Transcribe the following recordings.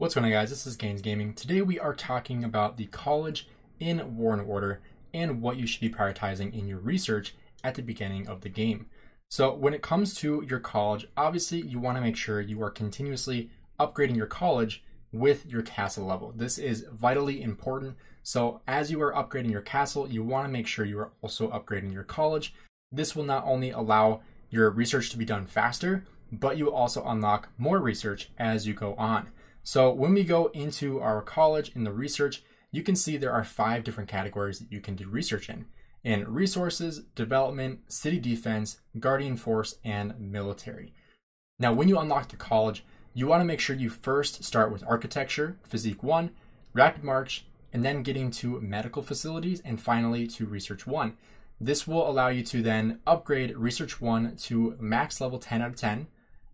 What's going on guys, this is Gainz Gaming. Today we are talking about the college in War and Order and what you should be prioritizing in your research at the beginning of the game. So when it comes to your college, obviously you want to make sure you are continuously upgrading your college with your castle level. This is vitally important. So as you are upgrading your castle, you want to make sure you are also upgrading your college. This will not only allow your research to be done faster, but you will also unlock more research as you go on. So when we go into our college in the research, you can see there are five different categories that you can do research in. In resources, development, city defense, guardian force, and military. Now, when you unlock the college, you want to make sure you first start with architecture, physique 1, rapid march, and then getting to medical facilities, and finally to research 1. This will allow you to then upgrade research 1 to max level 10 out of 10,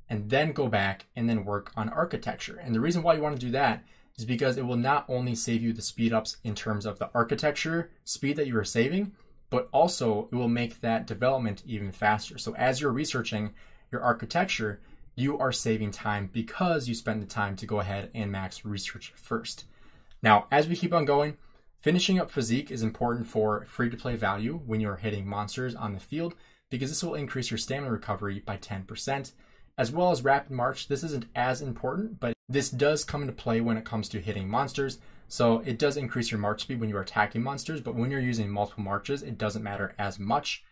and then go back and then work on architecture. And the reason why you want to do that is because it will not only save you the speed ups in terms of the architecture speed that you are saving, but also it will make that development even faster. So as you're researching your architecture, you are saving time because you spend the time to go ahead and max research first. Now, as we keep on going, finishing up physique is important for free to play value when you're hitting monsters on the field because this will increase your stamina recovery by 10% as well as rapid march. This isn't as important, but this does come into play when it comes to hitting monsters. So it does increase your march speed when you are attacking monsters, but when you're using multiple marches, it doesn't matter as much.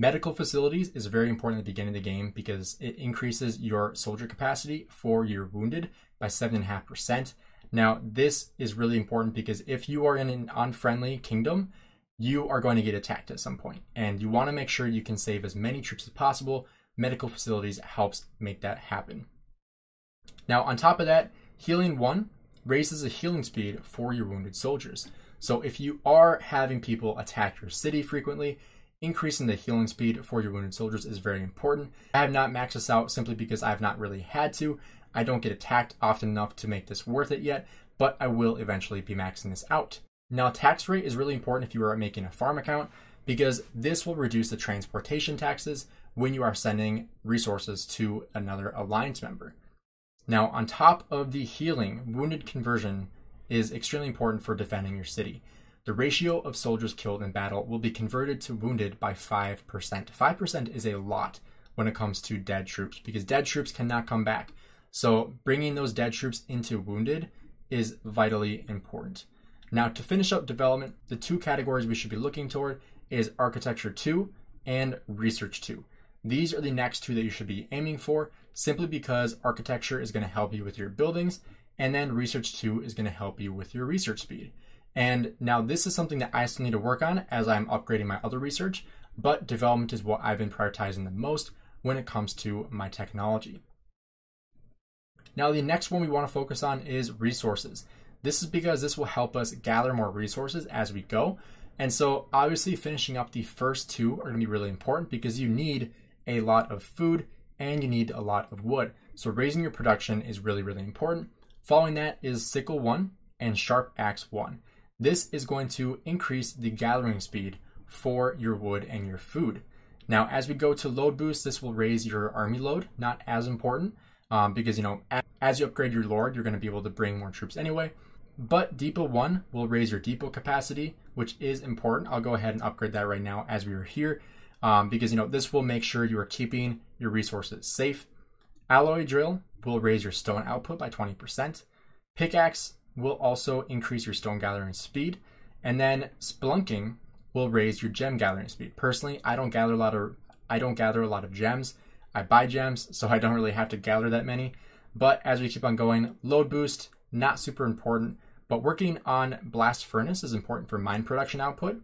Medical facilities is very important at the beginning of the game because it increases your soldier capacity for your wounded by 7.5%. Now, this is really important because if you are in an unfriendly kingdom, you are going to get attacked at some point, and you want to make sure you can save as many troops as possible medical facilities helps make that happen. Now, on top of that, Healing 1 raises the healing speed for your wounded soldiers. So if you are having people attack your city frequently, increasing the healing speed for your wounded soldiers is very important. I have not maxed this out simply because I have not really had to. I don't get attacked often enough to make this worth it yet, but I will eventually be maxing this out. Now, tax rate is really important if you are making a farm account because this will reduce the transportation taxes, when you are sending resources to another alliance member. Now, on top of the healing, wounded conversion is extremely important for defending your city. The ratio of soldiers killed in battle will be converted to wounded by 5%. 5% is a lot when it comes to dead troops because dead troops cannot come back. So, bringing those dead troops into wounded is vitally important. Now, to finish up development, the two categories we should be looking toward is architecture 2 and research 2. These are the next two that you should be aiming for simply because architecture is going to help you with your buildings and then research 2 is going to help you with your research speed. And now this is something that I still need to work on as I'm upgrading my other research, but development is what I've been prioritizing the most when it comes to my technology. Now the next one we want to focus on is resources. This is because this will help us gather more resources as we go. And so obviously finishing up the first two are going to be really important because you need a lot of food and you need a lot of wood. So raising your production is really, really important. Following that is sickle one and sharp axe one. This is going to increase the gathering speed for your wood and your food. Now, as we go to load boost, this will raise your army load, not as important um, because, you know, as you upgrade your lord, you're going to be able to bring more troops anyway. But Depot 1 will raise your depot capacity, which is important. I'll go ahead and upgrade that right now as we are here um, because you know this will make sure you are keeping your resources safe. Alloy drill will raise your stone output by 20%. Pickaxe will also increase your stone gathering speed. And then spelunking will raise your gem gathering speed. Personally, I don't gather a lot of I don't gather a lot of gems. I buy gems, so I don't really have to gather that many. But as we keep on going, load boost, not super important. But working on blast furnace is important for mine production output.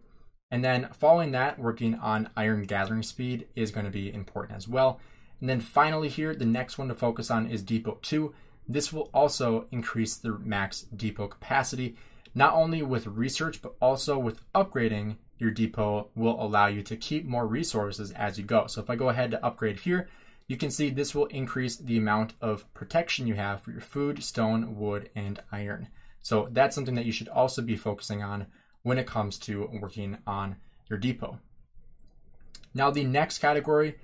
And then following that, working on iron gathering speed is going to be important as well. And then finally here, the next one to focus on is Depot 2. This will also increase the max depot capacity, not only with research, but also with upgrading your depot will allow you to keep more resources as you go. So if I go ahead to upgrade here, you can see this will increase the amount of protection you have for your food, stone, wood, and iron. So that's something that you should also be focusing on when it comes to working on your depot. Now, the next category,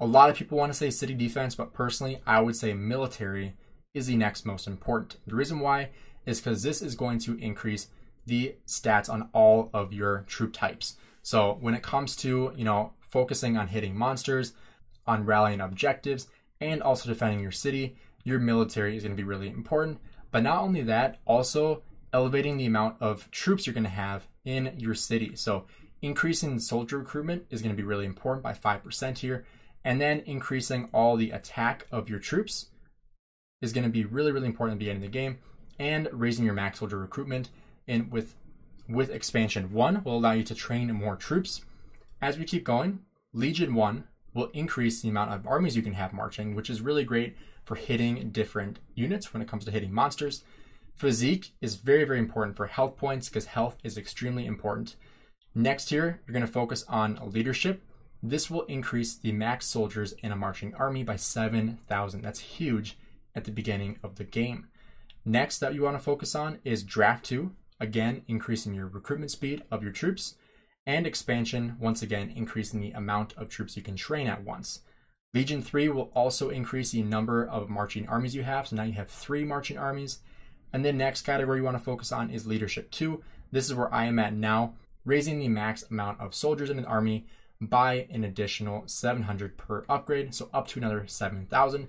a lot of people want to say city defense, but personally, I would say military is the next most important. The reason why is because this is going to increase the stats on all of your troop types. So when it comes to, you know, focusing on hitting monsters, on rallying objectives, and also defending your city, your military is going to be really important. But not only that, also elevating the amount of troops you're going to have in your city. So increasing soldier recruitment is going to be really important by 5% here. And then increasing all the attack of your troops is going to be really, really important at the beginning of the game. And raising your max soldier recruitment in with with expansion 1 will allow you to train more troops. As we keep going, Legion 1 will increase the amount of armies you can have marching, which is really great for hitting different units when it comes to hitting monsters. Physique is very, very important for health points because health is extremely important. Next here, you're going to focus on leadership. This will increase the max soldiers in a marching army by 7,000. That's huge at the beginning of the game. Next that you want to focus on is draft 2, again increasing your recruitment speed of your troops, and expansion, once again increasing the amount of troops you can train at once. Legion 3 will also increase the number of marching armies you have, so now you have three marching armies. And the next category you want to focus on is Leadership 2. This is where I am at now, raising the max amount of soldiers in an army by an additional 700 per upgrade, so up to another 7,000.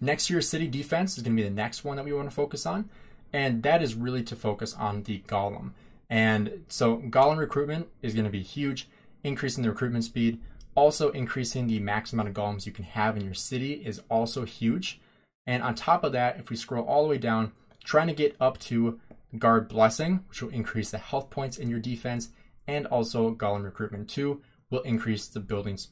Next year's city defense is going to be the next one that we want to focus on, and that is really to focus on the golem. And so golem recruitment is going to be huge, increasing the recruitment speed. Also, increasing the max amount of golems you can have in your city is also huge. And on top of that, if we scroll all the way down, trying to get up to guard blessing, which will increase the health points in your defense, and also golem recruitment 2 will increase the buildings.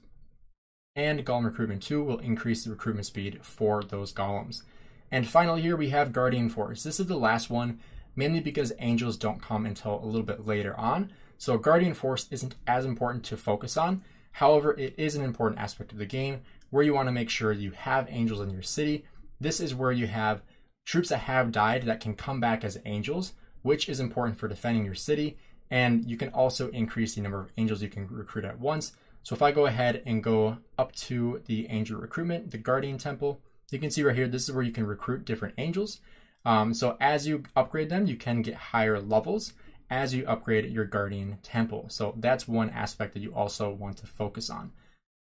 And golem recruitment 2 will increase the recruitment speed for those golems. And finally here we have Guardian Force. This is the last one, mainly because angels don't come until a little bit later on. So Guardian Force isn't as important to focus on. However, it is an important aspect of the game where you want to make sure you have angels in your city. This is where you have troops that have died that can come back as angels, which is important for defending your city and you can also increase the number of angels you can recruit at once. So if I go ahead and go up to the angel recruitment, the guardian temple, you can see right here, this is where you can recruit different angels. Um, so as you upgrade them, you can get higher levels as you upgrade your guardian temple. So that's one aspect that you also want to focus on.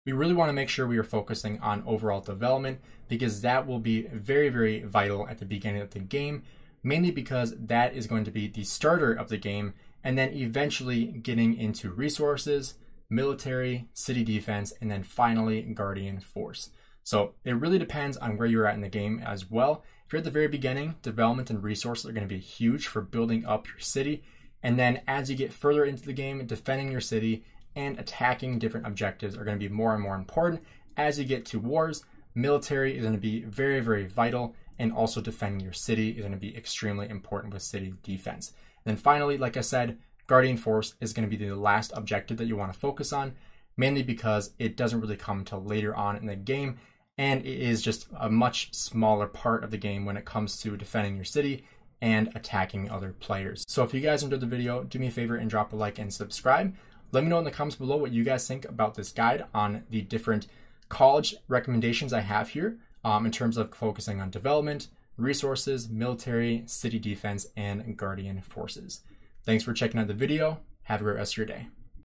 We really want to make sure we are focusing on overall development because that will be very, very vital at the beginning of the game, mainly because that is going to be the starter of the game and then eventually getting into resources, military, city defense, and then finally guardian force. So it really depends on where you're at in the game as well. If you're at the very beginning, development and resources are going to be huge for building up your city. And then as you get further into the game, defending your city and attacking different objectives are going to be more and more important. As you get to wars, military is going to be very, very vital. And also defending your city is going to be extremely important with city defense. Then finally, like I said, Guardian Force is going to be the last objective that you want to focus on, mainly because it doesn't really come until later on in the game, and it is just a much smaller part of the game when it comes to defending your city and attacking other players. So if you guys enjoyed the video, do me a favor and drop a like and subscribe. Let me know in the comments below what you guys think about this guide on the different college recommendations I have here um, in terms of focusing on development, resources, military, city defense, and guardian forces. Thanks for checking out the video. Have a great rest of your day.